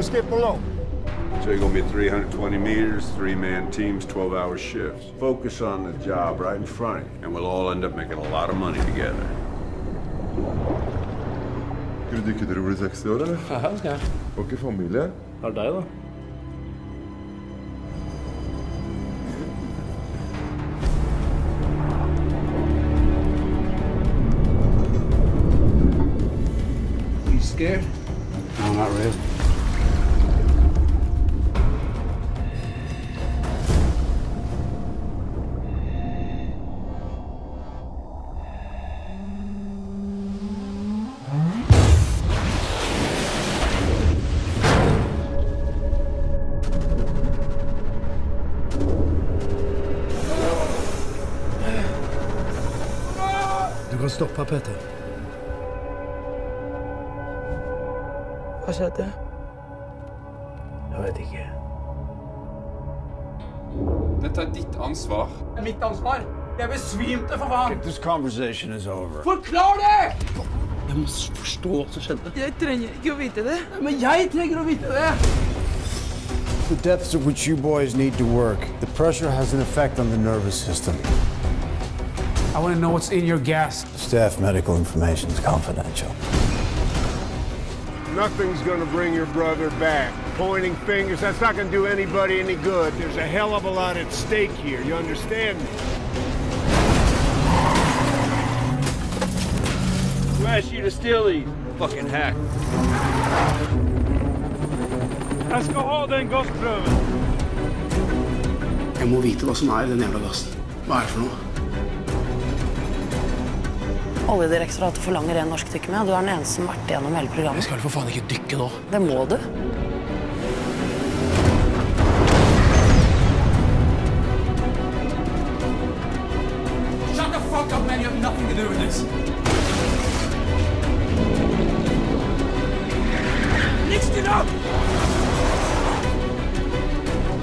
step below. So you're gonna be 320 meters, three-man teams, 12-hour shifts. Focus on the job right in front of you, and we'll all end up making a lot of money together. Skal du dykke dere over i 60 år, eller? Ja, skal jeg. Og ikke familie? Er det deg, da? You scared? No, not really. Du kan stoppe, Petter. Hva skjedde? Jeg vet ikke. Dette er ditt ansvar. Mitt ansvar. Jeg besvimte, for faen! This conversation is over. Forklar det! Jeg må forstå hva som skjedde. Jeg trenger ikke å vite det. Men jeg trenger å vite det! The depths at which you boys need to work, the pressure has an effect on the nervous system. I want to know what's in your gas. Staff medical information is confidential. Nothing's gonna bring your brother back. Pointing fingers, that's not gonna do anybody any good. There's a hell of a lot at stake here, you understand me? Who asked you to steal these? Fucking hack. Jeg skal ha den gassprøven. Jeg må vite hva som er i den jævla gassen. Hva er det for noe? Oljedirektoratet forlanger en norsk dykker med, og du er den eneste som har vært igjennom hele Jeg programmet. skal vel for faen ikke dykke nå. Det må du. Shut the fuck up, man. You have nothing to do with this. Lift it!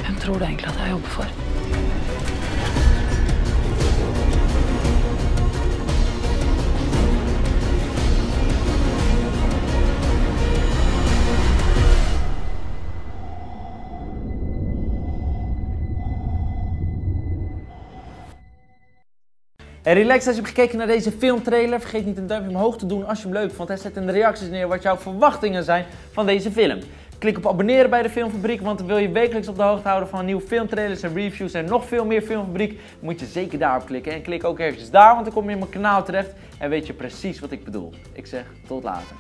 Hvem tror du egentlig at jeg jobber for? Relax als je hebt gekeken naar deze filmtrailer. Vergeet niet een duimpje omhoog te doen als je hem leuk vond. Zet in de reacties neer wat jouw verwachtingen zijn van deze film. Klik op abonneren bij de Filmfabriek, want dan wil je wekelijks op de hoogte houden van nieuwe filmtrailers en reviews en nog veel meer Filmfabriek. Moet je zeker daarop klikken. En klik ook eventjes daar, want dan kom je in mijn kanaal terecht en weet je precies wat ik bedoel. Ik zeg tot later.